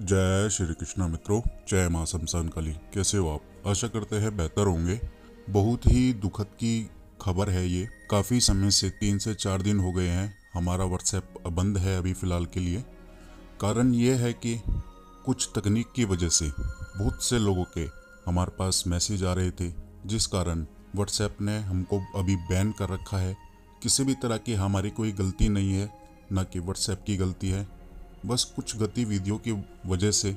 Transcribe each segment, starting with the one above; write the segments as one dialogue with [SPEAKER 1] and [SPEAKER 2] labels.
[SPEAKER 1] जय श्री कृष्णा मित्रों, जय माँ शमशान काली। कैसे हो आप? आशा करते हैं बेहतर होंगे। बहुत ही दुखद की खबर है ये। काफ़ी समय से तीन से चार दिन हो गए हैं। हमारा व्हाट्सएप बंद है अभी फ़िलहाल के लिए। कारण ये है कि कुछ तकनीक की वजह से बहुत से लोगों के हमारे पास मैसेज आ रहे थे, जिस कारण व्हाट्सएप ने हमको अभी बैन कर रखा है। किसी भी तरह की हमारी कोई गलती नहीं है, ना कि व्हाट्सएप की गलती है। बस कुछ गतिविधियों की वजह से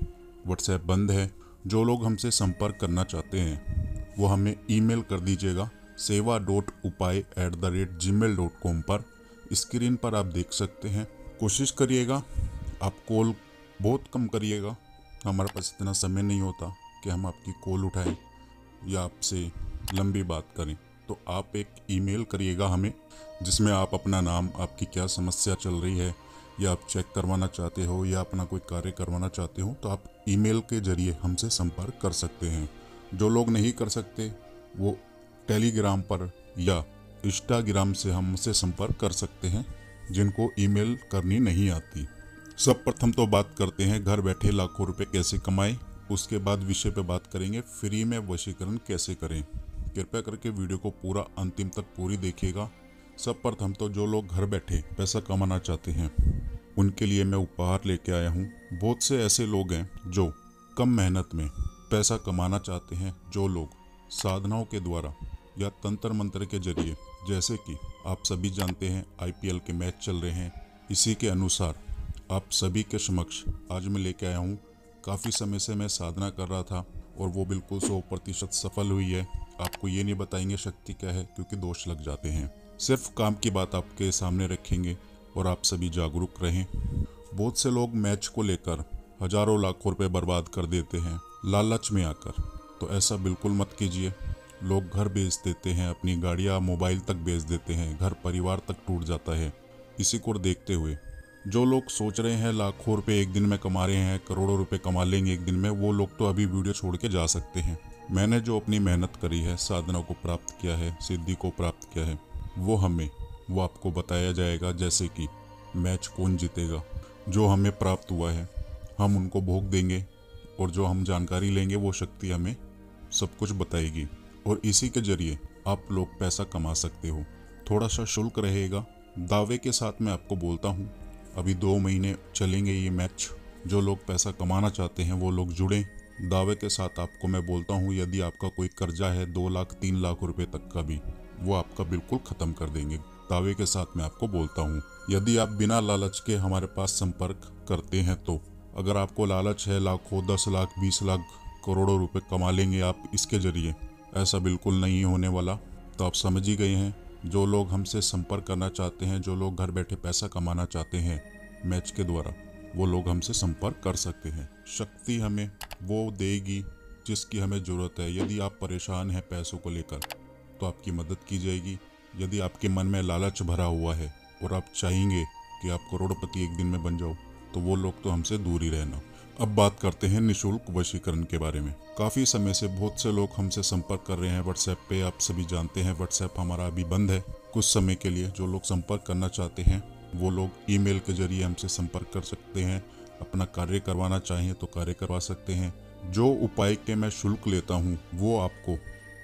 [SPEAKER 1] व्हाट्सएप बंद है। जो लोग हमसे संपर्क करना चाहते हैं, वो हमें ईमेल कर दीजिएगा। Seva dot Upay at the rate Gmail dot com पर। स्क्रीन पर आप देख सकते हैं। कोशिश करिएगा, आप कॉल बहुत कम करिएगा। हमारे पास इतना समय नहीं होता कि हम आपकी कॉल उठाएँ या आपसे लंबी बात करें। तो आप एक ईमेल करिएगा हमें, जिसमें आप अपना नाम, आपकी क्या समस्या चल रही है, या आप चेक करवाना चाहते हो, या अपना कोई कार्य करवाना चाहते हो तो आप ईमेल के ज़रिए हमसे संपर्क कर सकते हैं। जो लोग नहीं कर सकते, वो टेलीग्राम पर या इंस्टाग्राम से हमसे संपर्क कर सकते हैं, जिनको ईमेल करनी नहीं आती। सब प्रथम तो बात करते हैं, घर बैठे लाखों रुपए कैसे कमाएँ, उसके बाद विषय पर बात करेंगे, फ्री में वशीकरण कैसे करें। कृपया करके वीडियो को पूरा अंतिम तक पूरी देखिएगा। सब प्रथम तो जो लोग घर बैठे पैसा कमाना चाहते हैं, उनके लिए मैं उपहार लेके आया हूँ। बहुत से ऐसे लोग हैं जो कम मेहनत में पैसा कमाना चाहते हैं, जो लोग साधनाओं के द्वारा या तंत्र मंत्र के ज़रिए, जैसे कि आप सभी जानते हैं आईपीएल के मैच चल रहे हैं, इसी के अनुसार आप सभी के समक्ष आज मैं लेके आया हूँ। काफ़ी समय से मैं साधना कर रहा था और वो बिल्कुल सौ प्रतिशत सफल हुई है। आपको ये नहीं बताएँगे शक्ति क्या है, क्योंकि दोष लग जाते हैं। सिर्फ़ काम की बात आपके सामने रखेंगे और आप सभी जागरूक रहें। बहुत से लोग मैच को लेकर हज़ारों लाखों रुपए बर्बाद कर देते हैं, लालच में आकर। तो ऐसा बिल्कुल मत कीजिए। लोग घर बेच देते हैं, अपनी गाड़ियाँ मोबाइल तक बेच देते हैं, घर परिवार तक टूट जाता है। इसी को देखते हुए जो लोग सोच रहे हैं लाखों रुपए एक दिन में कमा रहे हैं, करोड़ों रुपए कमा लेंगे एक दिन में, वो लोग तो अभी वीडियो छोड़ के जा सकते हैं। मैंने जो अपनी मेहनत करी है साधना को प्राप्त किया है, सिद्धि को प्राप्त किया है, वो हमें, वो आपको बताया जाएगा जैसे कि मैच कौन जीतेगा। जो हमें प्राप्त हुआ है, हम उनको भोग देंगे और जो हम जानकारी लेंगे, वो शक्ति हमें सब कुछ बताएगी। और इसी के ज़रिए आप लोग पैसा कमा सकते हो। थोड़ा सा शुल्क रहेगा। दावे के साथ मैं आपको बोलता हूँ अभी दो महीने चलेंगे ये मैच जो लोग पैसा कमाना चाहते हैं, वो लोग जुड़ें। दावे के साथ आपको मैं बोलता हूँ, यदि आपका कोई कर्जा है, दो लाख, तीन लाख रुपए तक का भी, वो आपका बिल्कुल ख़त्म कर देंगे। दावे के साथ मैं आपको बोलता हूँ, यदि आप बिना लालच के हमारे पास संपर्क करते हैं तो अगर आपको लालच है, लाखों दस लाख, बीस लाख करोड़ों रुपए कमा लेंगे आप इसके ज़रिए, ऐसा बिल्कुल नहीं होने वाला। तो आप समझ ही गए हैं जो लोग हमसे संपर्क करना चाहते हैं, जो लोग घर बैठे पैसा कमाना चाहते हैं मैच के द्वारा, वो लोग हमसे संपर्क कर सकते हैं। शक्ति हमें वो देगी जिसकी हमें ज़रूरत है। यदि आप परेशान हैं पैसों को लेकर तो आपकी मदद की जाएगी। यदि आपके मन में लालच भरा हुआ है और आप चाहेंगे कि आप करोड़पति एक दिन में बन जाओ तो वो लोग तो हमसे दूर ही रहना। अब बात करते हैं निशुल्क वशीकरण के बारे में। काफ़ी समय से बहुत से लोग हमसे संपर्क कर रहे हैं व्हाट्सएप पे। आप सभी जानते हैं व्हाट्सएप हमारा अभी बंद है। कुछ समय के लिए जो लोग संपर्क करना चाहते हैं, वो लोग ईमेल के ज़रिए हमसे संपर्क कर सकते हैं। अपना कार्य करवाना चाहें तो कार्य करवा सकते हैं। जो उपाय के मैं शुल्क लेता हूँ, वो आपको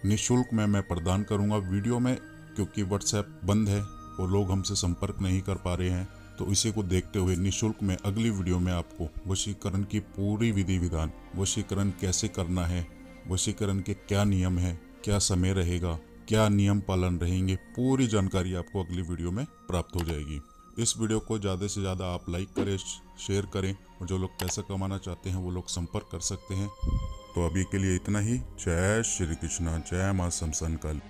[SPEAKER 1] निःशुल्क में मैं प्रदान करूँगा वीडियो में, क्योंकि व्हाट्सएप बंद है और लोग हमसे संपर्क नहीं कर पा रहे हैं। तो इसी को देखते हुए निशुल्क में अगली वीडियो में आपको वशीकरण की पूरी विधि विधान, वशीकरण कैसे करना है, वशीकरण के क्या नियम है, क्या समय रहेगा, क्या नियम पालन रहेंगे, पूरी जानकारी आपको अगली वीडियो में प्राप्त हो जाएगी। इस वीडियो को ज़्यादा से ज़्यादा आप लाइक करें, शेयर करें और जो लोग पैसा कमाना चाहते हैं वो लोग संपर्क कर सकते हैं। तो अभी के लिए इतना ही। जय श्री कृष्णा, जय माँ शमशान काली